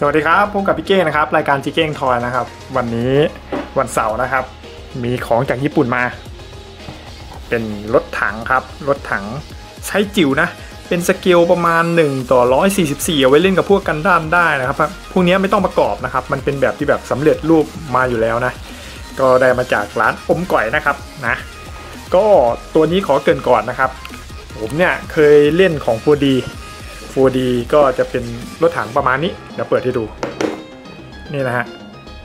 สวัสดีครับพบกับพี่เก้งนะครับรายการจีเก้งทอยนะครับ วันนี้วันเสาร์นะครับ มีของจากญี่ปุ่นมา เป็นรถถังครับรถถังใช้จิ๋วนะ เป็นสเกลประมาณ 1 ต่อ 144 เอาไว้เล่นกับพวกกันด้ามได้นะครับพวกนี้ไม่ต้องประกอบนะครับ มันเป็นแบบที่แบบสำเร็จรูปมาอยู่แล้วนะ ก็ได้มาจากร้านอมก่อยนะครับนะ ก็ตัวนี้ขอเกินก่อนนะครับ ผมเนี่ยเคยเล่นของ 4D 4D ก็จะเป็นรถถังประมาณนี้เดี๋ยวเปิดให้ดู นี่นะฮะ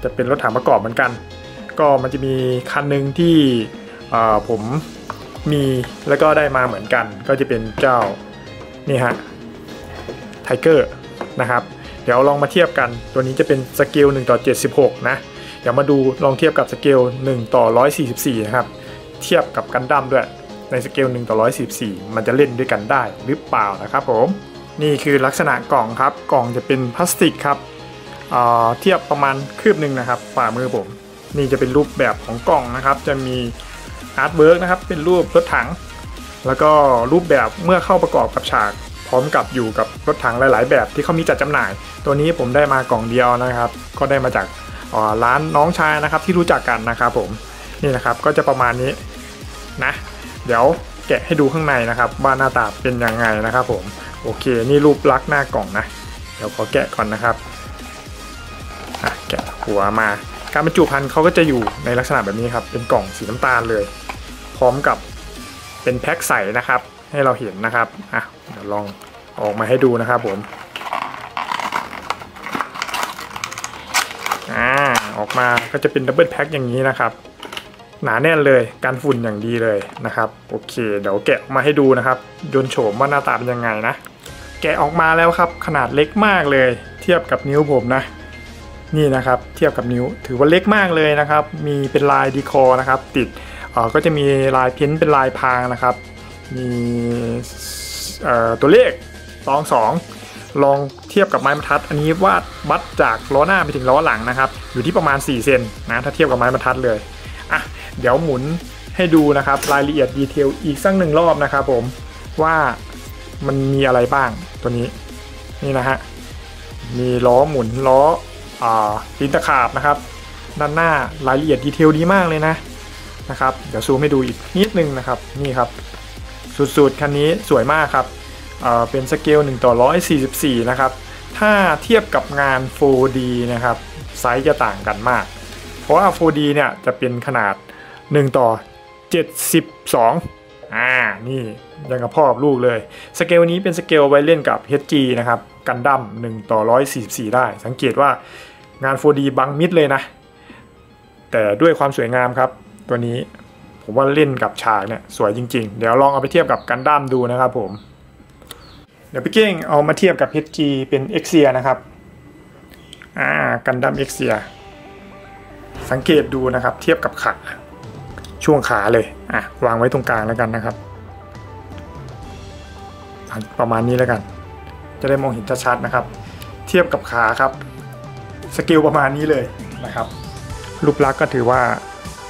จะเป็นรถถังประกอบเหมือนกัน ก็มันจะมีคันหนึ่งที่ผมมีแล้วก็ได้มาเหมือนกัน ก็จะเป็นเจ้านี่ฮะไทเกอร์นะครับ เดี๋ยวลองมาเทียบกันตัวนี้จะเป็นสเกล1ต่อ76 นะ เดี๋ยวมาดูลองเทียบกับสเกล1ต่อ144 นะครับ เทียบกับกันดั้มด้วยในสเกล1ต่อ144 มันจะเล่นด้วยกันได้หรือเปล่านะครับผม นี่คือลักษณะกล่องครับ กล่องจะเป็นพลาสติกครับเทียบประมาณคืบหนึ่งนะครับฝ่ามือผม นี่จะเป็นรูปแบบของกล่องนะครับ จะมี artwork นะครับ เป็นรูปรถถัง แล้วก็รูปแบบเมื่อเข้าประกอบกับฉาก พร้อมกับอยู่กับรถถังหลาย ๆ แบบที่เขามีจัดจำหน่าย ตัวนี้ผมได้มากล่องเดียวนะครับ ก็ได้มาจากร้านน้องชายนะครับที่รู้จักกันนะครับผมนี่นะครับก็จะประมาณนี้นะ เดี๋ยว กะให้ดูข้างในนะครับว่าหน้าตาเป็นยังไงนะครับผมโอเคนี่รูปลักษณ์หน้ากล่องนะเดี๋ยวขอแกะก่อนนะครับแกะหัวมาการบรรจุภัณฑ์เขาก็จะอยู่ในลักษณะแบบนี้ครับเป็นกล่องสีน้ำตาลเลย พร้อมกับเป็นแพ็คใสนะครับ ให้เราเห็นนะครับอะเดี๋ยวลองออกมาให้ดูนะครับผมอ่าออกมาก็จะเป็น double pack อย่างนี้นะครับ หนาแน่นเลยกันฝุ่นอย่างดีเลยนะครับโอเค เดี๋ยวแกะมาให้ดูนะครับยลโฉมว่าหน้าตาเป็นยังไงนะ แกะออกมาแล้วครับ ขนาดเล็กมากเลย เทียบกับนิ้วผมนะ นี่นะครับเทียบกับนิ้วถือว่าเล็กมากเลยนะครับ มีเป็นลาย decal นะครับ ติดก็จะมีลาย paint เป็นลายพรางนะครับ มีตัวเลขตองสองลองเทียบกับไม้บรรทัด อันนี้วาดวัดจากล้อหน้าไปถึงล้อหลังนะครับ อยู่ที่ประมาณ 4 เซนนะถ้าเทียบกับไม้บรรทัดเลย เดี๋ยวหมุนให้ดูนะครับรายละเอียดดีเทลอีกสักหนึ่งรอบนะครับผมว่ามันมีอะไรบ้างตัวนี้นี่นะฮะมีล้อหมุนล้ออลิ้นตะขาบนะครับ ด้านหน้ารายละเอียดดีเทลดีมากเลยนะนะครับเดี๋ยวซูมให้ดูอีกนิดนึงนะครับนี่ครับสุดๆคันนี้สวยมากครับเป็นสเกล1ต่อ144 นะครับ ถ้าเทียบกับงาน 4D นะครับ ไซส์จะต่างกันมาก เพราะว่า 4D เนี่ยจะเป็นขนาด 1 ต่อ 72 อ่า นี่ยังกับพ่อกับลูกเลย สเกลนี้เป็นสเกลไว้เล่นกับ HG นะครับ กันดั้ม1ต่อ 144 ได้ สังเกตว่างาน 4D บังมิดเลยนะ แต่ด้วยความสวยงามครับ ตัวนี้ผมว่าเล่นกับฉากเนี่ยสวยจริง ๆ เดี๋ยวลองเอาไปเทียบกับกันดั้มดูนะครับผม เดี๋ยวพี่เก้งเอามาเทียบกับ HG เป็น x อ a นะครับ อ่า กันดั้ม x อ a สังเกตดูนะครับ เทียบกับขา ช่วงขาเลยอะวางไว้ตรงกลางแล้วกันนะครับ ประมาณนี้แล้วกัน จะได้มองเห็นชัดๆนะครับ เทียบกับขาครับสเกลประมาณนี้เลยนะครับรูปลักษณ์ก็ถือว่า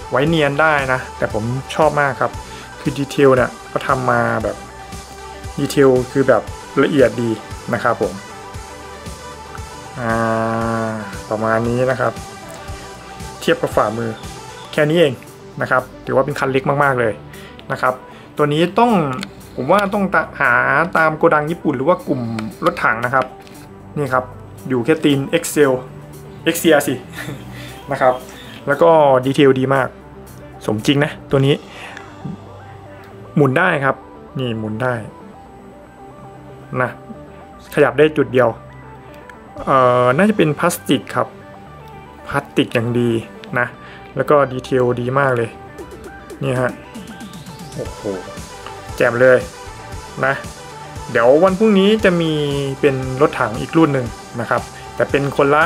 ไว้เนียนได้นะ แต่ผมชอบมากครับ คือ detail เนี่ยก็ทำมาแบบ detail คือแบบละเอียดดีนะครับผมอ่าประมาณนี้นะครับ เทียบกับฝ่ามือ แค่นี้เอง นะครับถือว่าเป็นคันเล็กมากๆเลยนะครับตัวนี้ต้องผมว่าต้องหาตามโกดังญี่ปุ่นหรือว่ากลุ่มรถถังนะครับนี่ครับอยู่แค่ตีน Excel x c r สินะครับแล้วก็ดีเทลดีมาก สมจริงนะตัวนี้ หมุนได้ครับ นี่หมุนได้นะขยับได้จุดเดียวเอ่อน่าจะเป็นพลาสติกครับพลาสติกอย่างดี นะ แล้วก็ดีเทลดีมากเลย นี่ฮะ โอ้โห แจ่มเลยนะ เดี๋ยววันพรุ่งนี้จะมีเป็นรถถังอีกรุ่นหนึ่งนะครับ แต่เป็นคนละ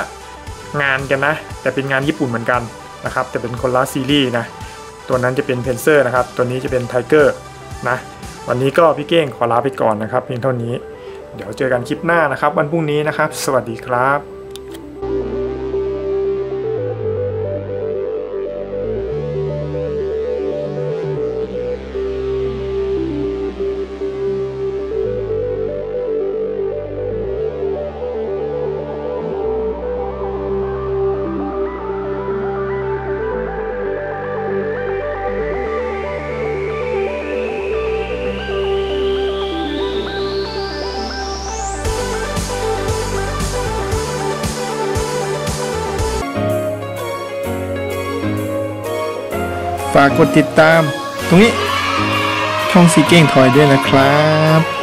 งานกันนะ แต่เป็นงานญี่ปุ่นเหมือนกันนะครับ แต่เป็นคนละซีรีส์นะ ตัวนั้นจะเป็น Panzer นะครับ ตัวนี้จะเป็น Tiger นะ วันนี้ก็พี่เก้งขอลาไปก่อนนะครับ เพียงเท่านี้ เดี๋ยวเจอกันคลิปหน้านะครับ วันพรุ่งนี้นะครับ สวัสดีครับ ฝากกดติดตาม ตรงนี้ช่องสีเก้งทอยด้วยนะครับ